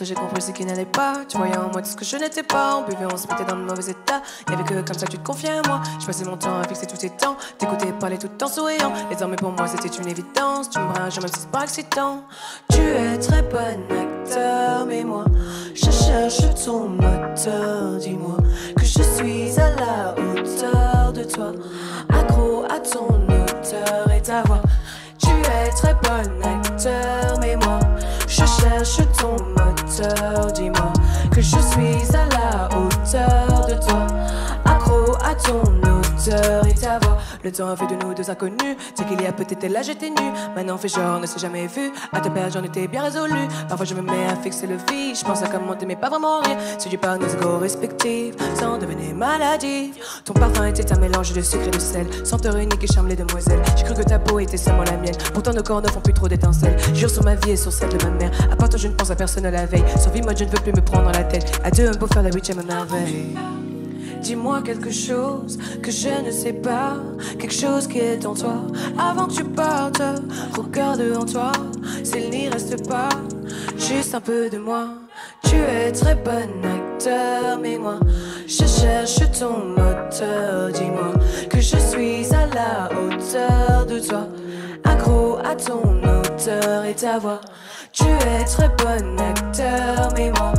que j'ai compris, c'est qu'il n'allait pas. Tu voyais en moi tout ce que je n'étais pas. On buvait, on se mettait dans de mauvais état. Y'avait que comme ça tu te confiais à moi. Je passais mon temps à fixer tous tes temps. T'écoutais parler tout en souriant. Désormais pour moi, c'était une évidence. Tu me bringes même si c'est excitant. Tu es très bon acteur, mais moi, je cherche ton moteur. Dis-moi que je suis à la hauteur de toi. Accro à ton auteur et ta voix. Tu es très bon acteur, mais moi, moteur. Le temps a fait de nous deux inconnus. C'est qu'il y a peut-être là j'étais nu. Maintenant on fait genre, ne s'est jamais vu. À te perdre, j'en étais bien résolu. Parfois je me mets à fixer le vide. Je pense à comment t'aimer, pas vraiment rire. Si du par nos égos respectifs, sans devenir maladie. Ton parfum était un mélange de sucre et de sel. Senteur unique et charme les demoiselles. J'ai cru que ta peau était seulement la mienne. Pourtant nos corps ne font plus trop d'étincelles. Jure sur ma vie et sur celle de ma mère. À part toi, je ne pense à personne à la veille. Sur vie mode, je ne veux plus me prendre la tête. À deux, un beau faire la huitième merveille. Dis-moi quelque chose que je ne sais pas, quelque chose qui est en toi. Avant que tu partes, regarde en toi, s'il n'y reste pas juste un peu de moi. Tu es très bon acteur, mais moi, je cherche ton moteur. Dis-moi que je suis à la hauteur de toi, accro à ton auteur et ta voix. Tu es très bon acteur, mais moi,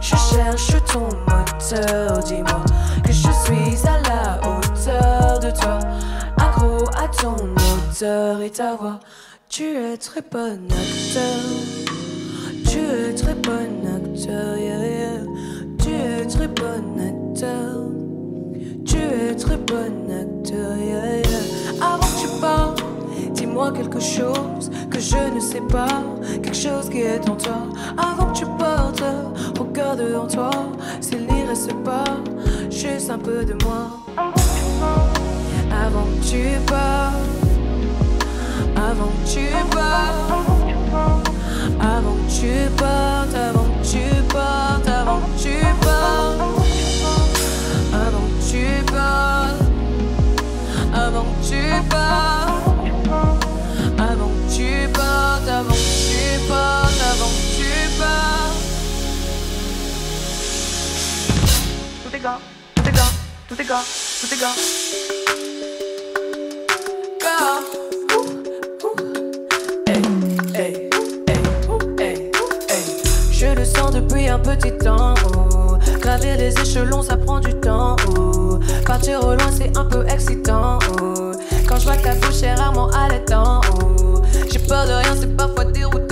je cherche ton moteur. Dis-moi que je suis à la hauteur de toi, accro à ton auteur et ta voix. Tu es très bon acteur. Tu es très bon acteur, yeah. Tu es très bon acteur. Tu es très bon acteur. Avant que tu partes, quelque chose que je ne sais pas, quelque chose qui est en toi. Avant que tu partes, regarde en toi, s'il n'y reste pas juste un peu de moi. Avant que tu partes, avant que tu partes. Avant que tu partes, avant que tu partes, tout est gars, tout est gars. Je le sens depuis un petit temps. oh. Gravir les échelons, ça prend du temps. oh. Partir au loin, c'est un peu excitant. oh. Quand je vois ta bouche est rarement allaitant. oh. J'ai peur de rien, c'est parfois déroutant.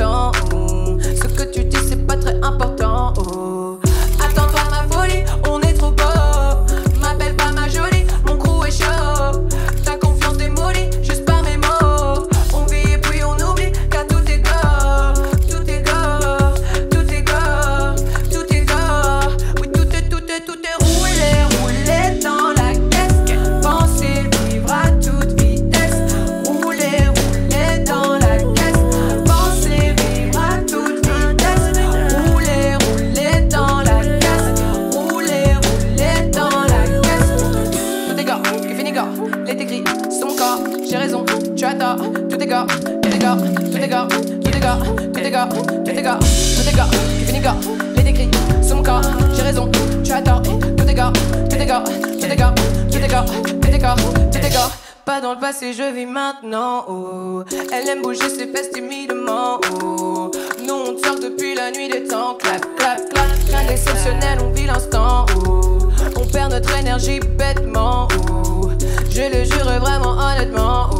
Dans le passé, je vis maintenant. Oh. Elle aime bouger ses fesses timidement. Oh. Nous on sort depuis la nuit des temps. Clap, clap, clap. Rien d'exceptionnel, on vit l'instant. Oh. On perd notre énergie bêtement. Je le jure vraiment honnêtement.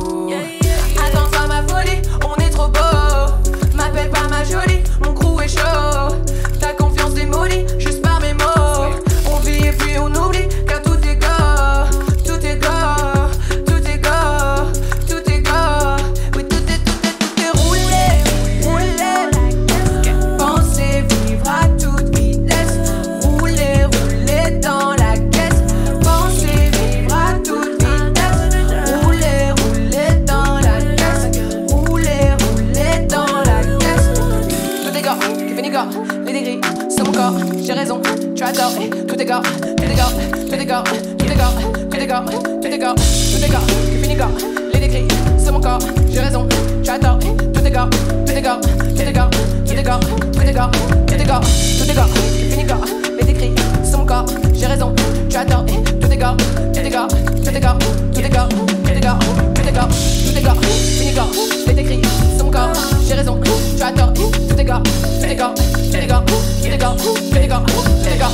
Corps. J'ai raison, tu as tort. Tout est gars, tout est gars, tout est gars, tout est gars, tout est gars, tout est gars, tout est gars, qui finit gars. Les dégris, c'est mon corps. J'ai raison, j'adore. Tout est gars, tout est gars, tout est gars, tout est gars, tout est gars, tout est gars, tout est gars. J'ai fini gars, les écrits sur mon corps, j'ai raison, j'adore. Tout est gars, tout est gars, tout est gars, tout est gars, tout est gars, tout est gars, tout est gars. Fini gars, les écrits sur mon corps, j'ai raison, j'adore. Tout est gars, tout est gars, tout est gars, tout est gars, tout est gars, tout est gars.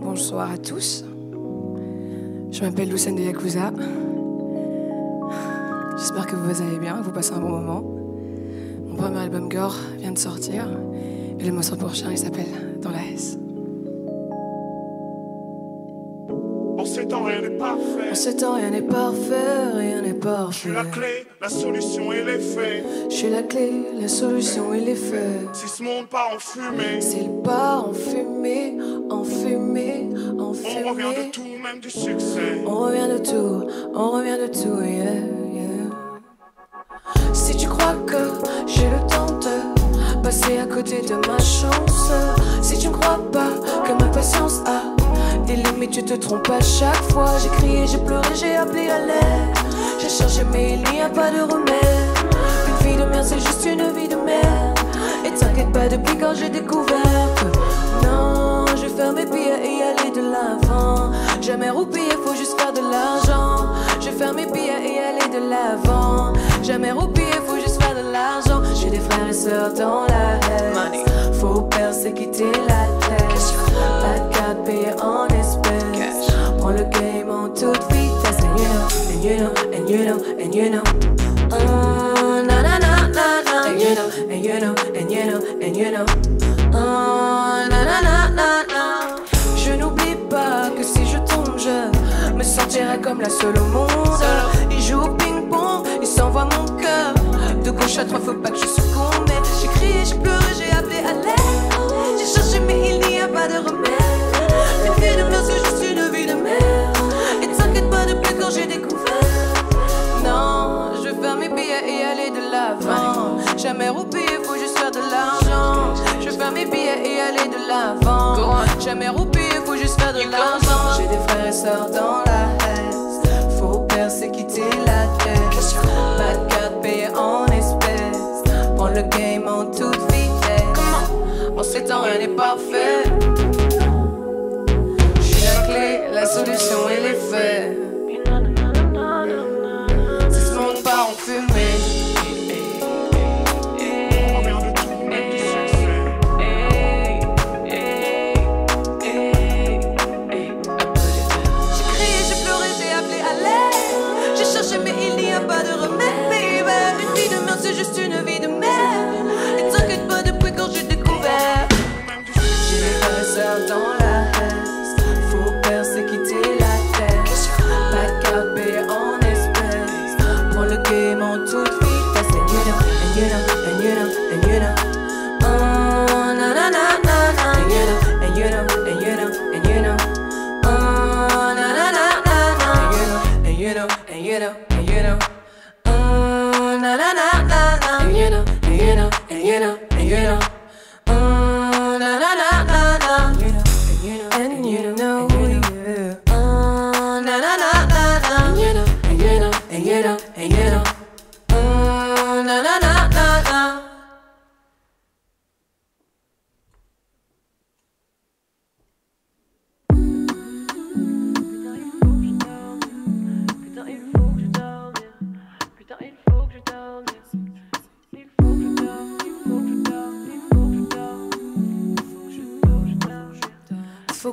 Bonsoir à tous. Je m'appelle Lucène de Yakuza. J'espère que vous allez bien, que vous passez un bon moment. Mon premier album Gore vient de sortir et le morceau prochain il s'appelle Dans la S. En ce temps, rien n'est parfait. En ce temps, rien n'est parfait, rien n'est parfait. Je suis la clé, la solution et l'effet. Je suis la clé, la solution et l'effet. Si ce monde part en fumée, s'il part en fumée, en fumée, On revient de tout, même du succès. On revient de tout, on revient de tout, yeah, yeah. Si tu crois que j'ai le temps de passer à côté de ma chance, si tu ne crois pas que ma patience a des limites, tu te trompes à chaque fois. J'ai crié, j'ai pleuré, j'ai appelé à l'aide. J'ai cherché, mais il n'y a pas de remède. Une vie de merde, c'est juste une vie de merde. Et t'inquiète pas, depuis quand j'ai découvert Jamais roupiller, faut juste faire de l'argent. Je vais faire mes pieds et aller de l'avant. Jamais roupiller, faut juste faire de l'argent. J'ai des frères et sœurs dans la haine. Faut persécuter la tête. Pas de carte payée en Prends le game en toute vitesse. And you know, and you know, and you know, and you know. Uh, na na na na na. And you know, and you know, and you know, and you know. Na na na na. Sentirai comme la seule au monde. Il joue au ping-pong, il s'envoie mon cœur. De gauche à droite, faut pas que je succombe. J'ai crié, j'ai pleuré, j'ai appelé à l'aide. J'ai cherché, mais il n'y a pas de remède. Une vie de merde, c'est juste une vie de merde. Et t'inquiète pas depuis quand j'ai découvert? Non, je vais faire mes billets et aller de l'avant. Jamais roupiller, faut juste faire de l'argent. Je vais faire mes billets et aller de l'avant. Jamais roupiller, faut juste faire de l'argent. J'ai des frères et sœurs dans la tête. De carte payée en espèces. Prends le game en toute vitesse. En ces temps, rien n'est parfait la solution et l'effet. Si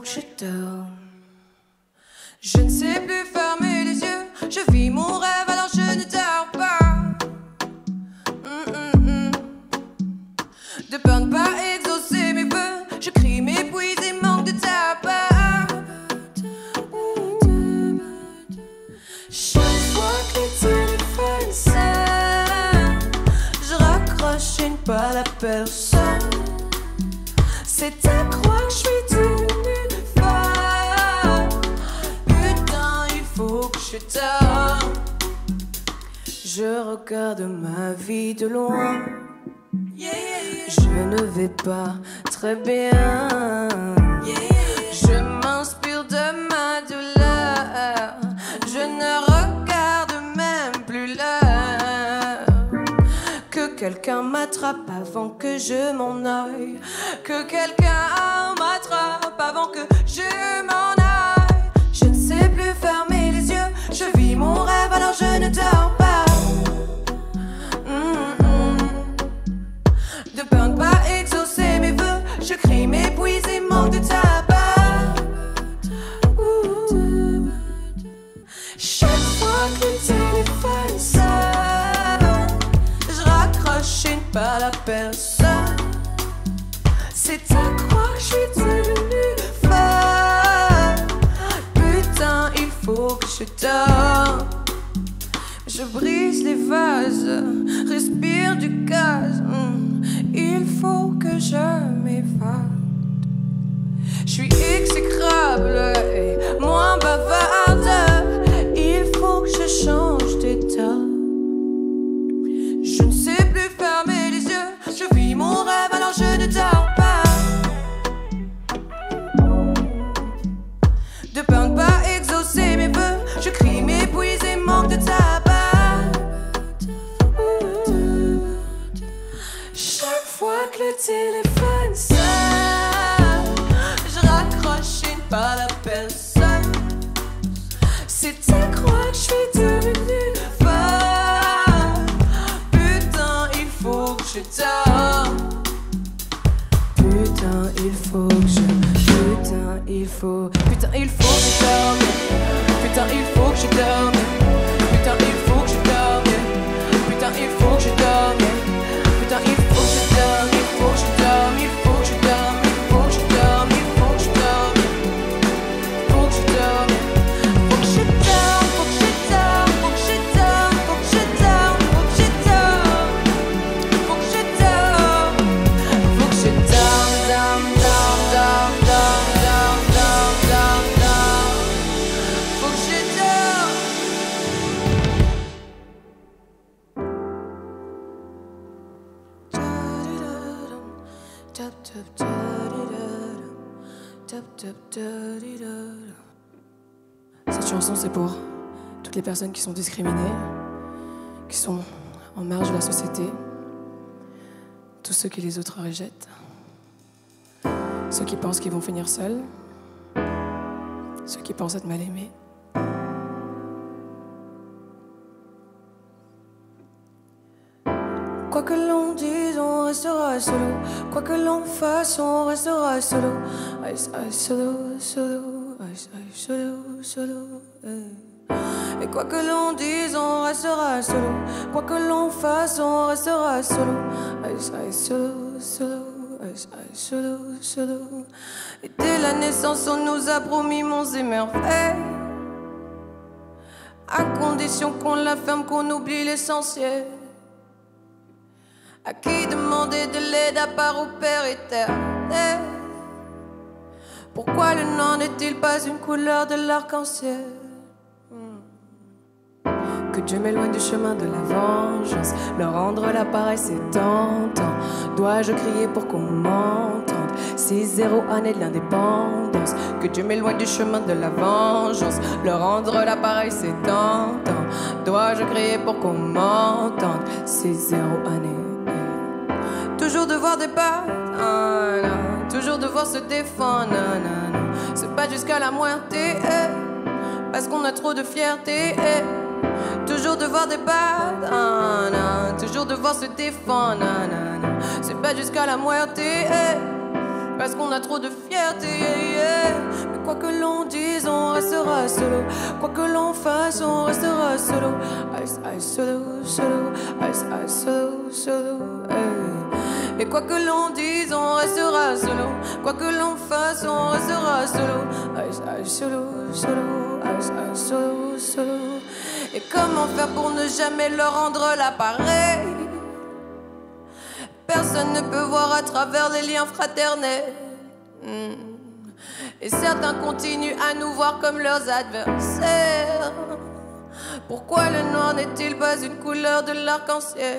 je dorme. Je ne sais plus fermer les yeux, je vis mon rêve alors je ne dors pas. Mm, mm, mm. De peur pas exaucer mes vœux, je crie m'épuise et manque de tabac. Chaque fois que le téléphone sonne, je raccroche et ne pas la personne. C'est à croire que je suis tout. Je regarde ma vie de loin. Je ne vais pas très bien. Je m'inspire de ma douleur. Je ne regarde même plus l'heure. Que quelqu'un m'attrape avant que je m'en aille. Que quelqu'un m'attrape avant que je m'en mon rêve alors je ne dors pas. De peur de pas exaucer mes voeux, je crie et manque de tabac. Chaque fois que le téléphone sonne, je raccroche une pas la personne. C'est à croire que je suis devenue je brise les vases, respire du gaz. hmm. Il faut que je m'évade. Je suis exécrable et moins bavarde. Il faut que je change d'état. Je ne sais plus fermer les yeux. Je vis mon rêve alors je ne dors fois que le téléphone sonne, je raccroche une pas la personne. C'est à croire que je suis devenue folle. Putain, il faut que je dors. Putain, il faut que je. Putain, il faut. Putain, il faut que je dorme. Putain, il faut que je dorme. Cette chanson, c'est pour toutes les personnes qui sont discriminées, qui sont en marge de la société, tous ceux qui les autres rejettent, ceux qui pensent qu'ils vont finir seuls, ceux qui pensent être mal aimés. Quoi que l'on dise, on restera solo. Quoi que l'on fasse, on restera solo. Ice, ice, solo, solo. Ice, ice, solo, solo. eh. Et quoi que l'on dise, on restera solo. Quoi que l'on fasse, on restera solo. Ice, ice, solo, solo. Ice, ice, solo, solo. Et dès la naissance, on nous a promis monts et merveilles. À condition qu'on la ferme, qu'on oublie l'essentiel. À qui demander de l'aide à part au Père éternel? Pourquoi le nom n'est-il pas une couleur de l'arc-en-ciel? Hmm. Que Dieu m'éloigne du chemin de la vengeance, leur rendre l'appareil c'est tentant. Dois-je crier pour qu'on m'entende? C'est zéro année de l'indépendance. Que Dieu m'éloigne du chemin de la vengeance, leur rendre l'appareil c'est tentant. Dois-je crier pour qu'on m'entende? C'est zéro année. Toujours devoir débattre, ah, non. toujours devoir se défendre, non, non, c'est pas jusqu'à la moitié, eh. parce qu'on a trop de fierté. eh. Toujours devoir débattre, non. toujours devoir se défendre, c'est pas jusqu'à la moitié, eh. parce qu'on a trop de fierté. yeah, yeah. Mais quoi que l'on dise, on restera solo. Quoi que l'on fasse, on restera solo. Ice, ice, solo, solo. Ice, ice, solo, solo. eh. Et quoi que l'on dise, on restera solo. Quoi que l'on fasse, on restera solo. Ice, solo, solo. Ice, solo, solo. Et comment faire pour ne jamais leur rendre l'appareil? Personne ne peut voir à travers les liens fraternels. Hmm. Et certains continuent à nous voir comme leurs adversaires. Pourquoi le noir n'est-il pas une couleur de l'arc-en-ciel?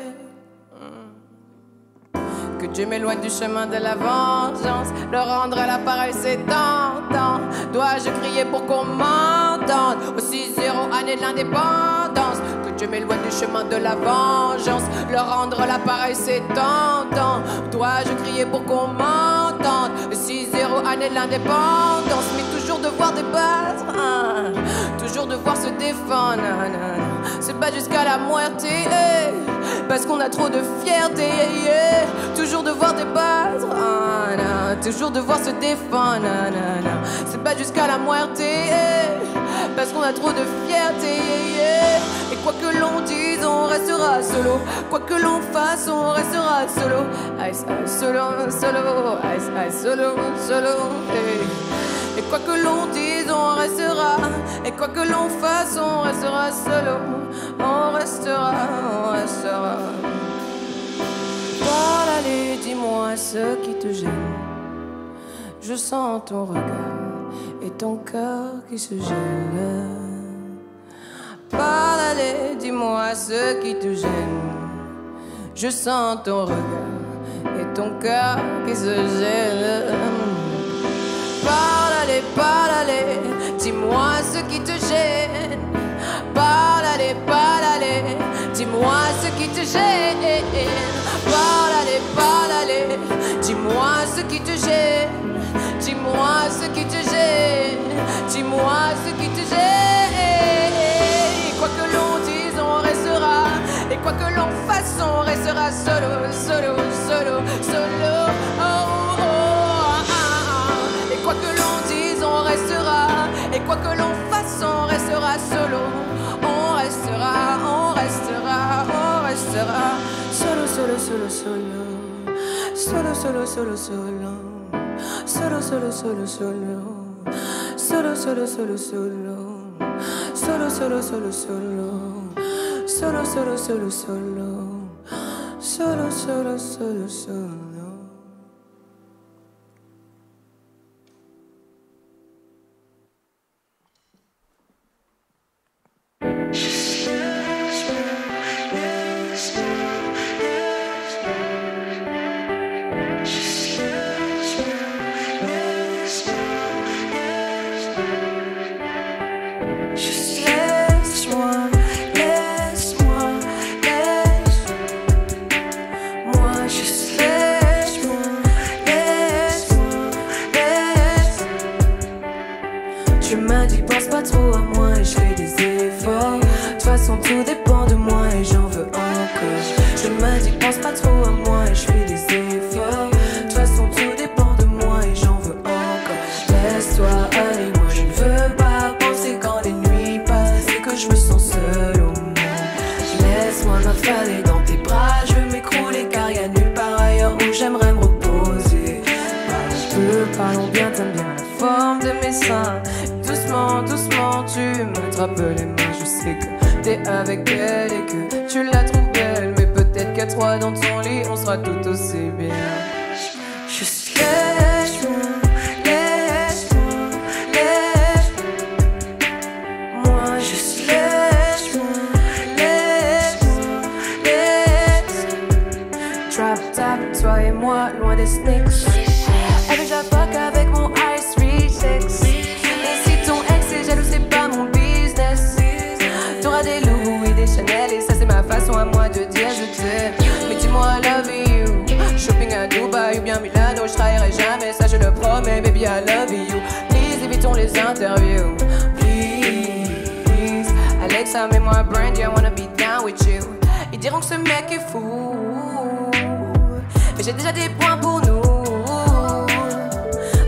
Que Dieu m'éloigne du chemin de la vengeance. Le rendre à l'appareil, c'est tentant. Dois-je crier pour qu'on m'entende Aussi zéro année de l'indépendance. Que Dieu m'éloigne du chemin de la vengeance. Le rendre l'appareil, c'est tentant. Dois-je crier pour qu'on m'entende? Aussi zéro année de l'indépendance. Mais toujours devoir débattre. Toujours devoir se défendre. C'est pas jusqu'à la moitié. Parce qu'on a trop de fierté. Toujours devoir débattre. Toujours devoir se défendre. C'est pas jusqu'à la moitié. Parce qu'on a trop de fierté. Et quoi que l'on dise, on restera solo. Quoi que l'on fasse, on restera solo. Ice, ice, solo, solo. Ice, ice, solo, solo. Et quoi que l'on dise, on restera. Et quoi que l'on fasse, on restera solo. On restera, on restera. Parle, allez, dis-moi ce qui te gêne. Je sens ton regard ton cœur qui se gèle. Parle, allez, dis-moi ce qui te gêne. Je sens ton regard et ton cœur qui se gèle. Parle, allez, parle, allez, dis-moi ce qui te gêne. Parle, allez, parle, allez, dis-moi ce qui te gêne. Parle, allez, parle, dis-moi ce qui te gêne. Dis-moi ce qui te gêne. Ce qui te gêne. Quoi que l'on dise, on restera. Et quoi que l'on fasse, on restera solo, solo, solo, solo. Oh, oh, ah, ah. Et quoi que l'on dise, on restera. Et quoi que l'on fasse, on restera solo. On restera, on restera, on restera. Solo, solo, solo, solo. Solo, solo, solo, solo. Solo, solo, solo, solo. Solo, solo, solo, solo. Solo, solo, solo, solo. Solo, solo, solo, solo. Solo, solo, solo, solo. Bien, t'aimes bien la forme de mes seins. Doucement, doucement, tu m'attrapes les mains. Je sais que t'es avec elle et que tu la trouves belle. Mais peut-être qu'à trois dans ton lit, on sera tout aussi bien. Interviews. Please, Alexa, mets-moi Brandy, I wanna be down with you. Ils diront que ce mec est fou. Mais j'ai déjà des points pour nous.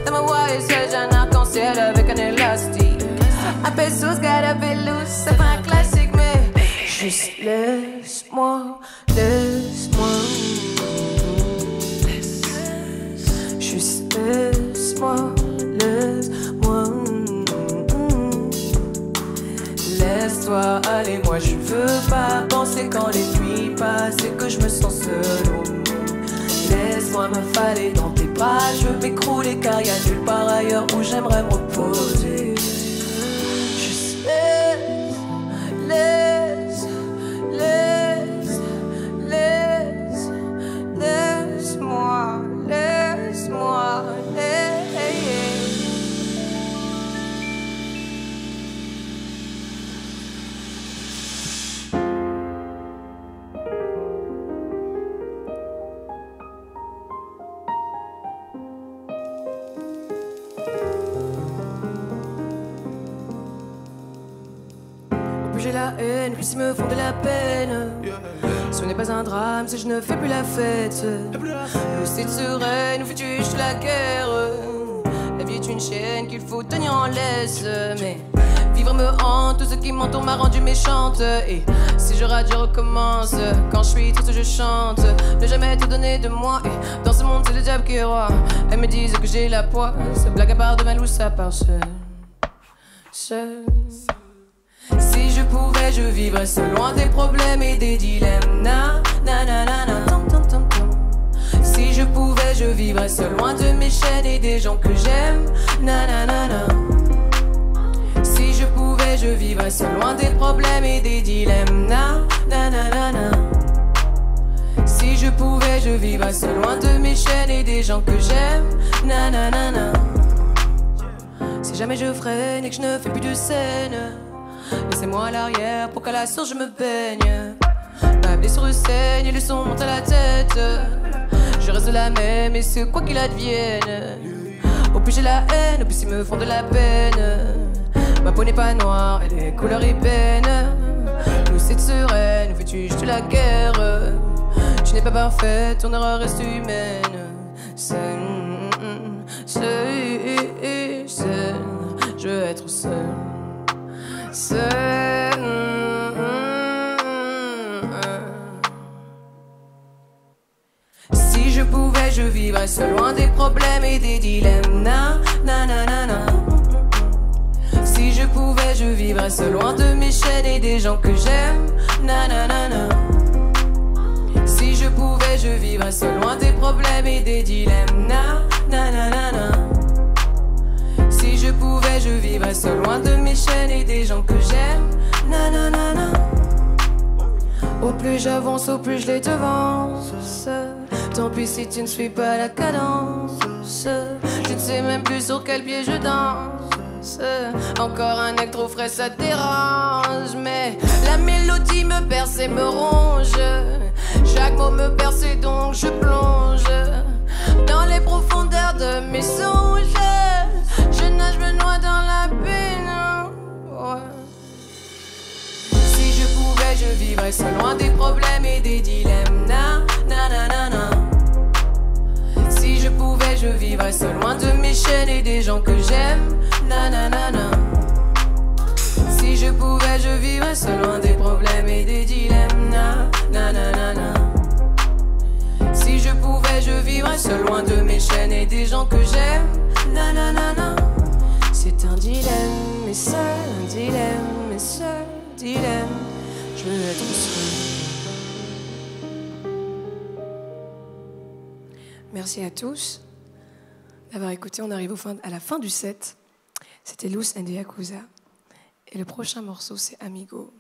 Dans ma voix, seul, j'ai un arc-en-ciel avec un élastique. Un pesos, gotta be loose, c'est pas un classique, mais juste laisse-moi, laisse-moi. Juste laisse-moi. Aller, moi je veux pas penser quand les nuits passent et que je me sens seul au. Laisse-moi m'affaler dans tes bras, je veux m'écrouler car y a nulle part ailleurs où j'aimerais me reposer. Juste laisse, plus ils me font de la peine. Ce n'est pas un drame si je ne fais plus la fête. Lucide sereine, où fais-tu la guerre? La vie est une chaîne qu'il faut tenir en laisse. Mais vivre me hante, tout ce qui m'entoure m'a rendu méchante. Et si je rate, je recommence. Quand je suis triste, je chante. Ne jamais te donner de moi. Et dans ce monde, c'est le diable qui est roi. Elles me disent que j'ai la poisse. Blague à part de ma louche, ça part seul. Seul. Si je pouvais, je vivrais seul loin des problèmes et des dilemmes. Na, na, na, na, na. Si je pouvais, je vivrais seul loin de mes chaînes et des gens que j'aime. Na, na, na, na. Si je pouvais, je vivrais seul loin des problèmes et des dilemmes. Na, na, na, na, na. Si je pouvais, je vivrais seul loin de mes chaînes et des gens que j'aime. Na, na, na, na. Si jamais je freine et que je ne fais plus de scène. Laissez-moi à l'arrière pour qu'à la source je me baigne. Ma blessure saigne et le son monte à la tête. Je reste la même et c'est quoi qu'il advienne. Au plus j'ai la haine, au plus ils me font de la peine. Ma peau n'est pas noire, elle est couleur ébène. Nous c'est sereine, fais-tu juste la guerre? Tu n'es pas parfaite, ton erreur reste humaine. Seul, seul, seul, je veux être seul. Si je pouvais, je vivrais seul loin des problèmes et des dilemmes. Na, na, na, na, na. Si je pouvais, je vivrais seul loin de mes chaînes et des gens que j'aime. Na, na, na, na. Si je pouvais, je vivrais seul loin des problèmes et des dilemmes. Na, na, na, na, na. Pouvais, je vivrais seul loin de mes chaînes et des gens que j'aime. Na, na, na, na. Au plus j'avance, au plus je les devance. Tant pis si tu ne suis pas la cadence. Je ne sais même plus sur quel pied je danse. Encore un acte trop frais, ça dérange. Mais la mélodie me perce et me ronge. Chaque mot me perce et donc je plonge dans les profondeurs de mes songes. Dans la. Si je pouvais, je vivrais seul loin des problèmes et des dilemmes. Na, na, na, na, na. Si je pouvais, je vivrais seul loin de mes chaînes et des gens que j'aime. Na, na, na, na. Si je pouvais, je vivrais seul loin des problèmes et des dilemmes. Na, na, na, na, na. Si je pouvais, je vivrais seul loin de mes chaînes et des gens que j'aime. Na, na, na, na. C'est un dilemme, mais seul, un dilemme, mais seul, dilemme. Je veux être seul. Merci à tous d'avoir écouté. On arrive à la fin du set. C'était Luz and the Yakuza. Et le prochain morceau, c'est Amigo.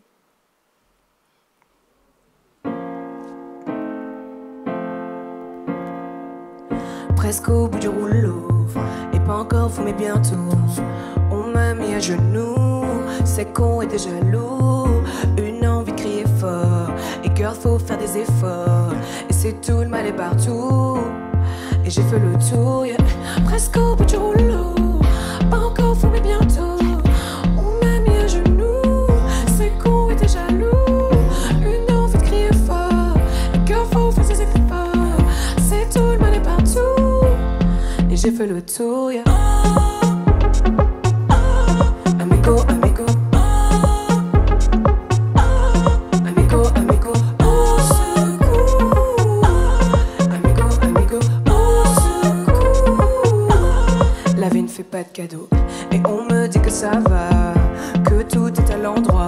Presque au bout du rouleau, pas encore fou, mais bientôt. On m'a mis à genoux, c'est con et déjà jaloux. Une envie de crier fort, et girl, faut faire des efforts. Et c'est tout, le mal est partout. Et j'ai fait le tour, presque au bout du rouleau. J'ai fait le tour, yeah. Amigo, amigo. Amigo, amigo, secours. Amigo, amigo, au secours. La vie ne fait pas de cadeaux. Et on me dit que ça va, que tout est à l'endroit.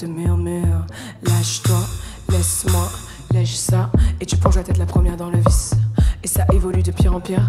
Te murmurent. Lâche-toi, laisse-moi, lèche ça. Et tu plonges la tête la première dans le vice. Et ça évolue de pire en pire.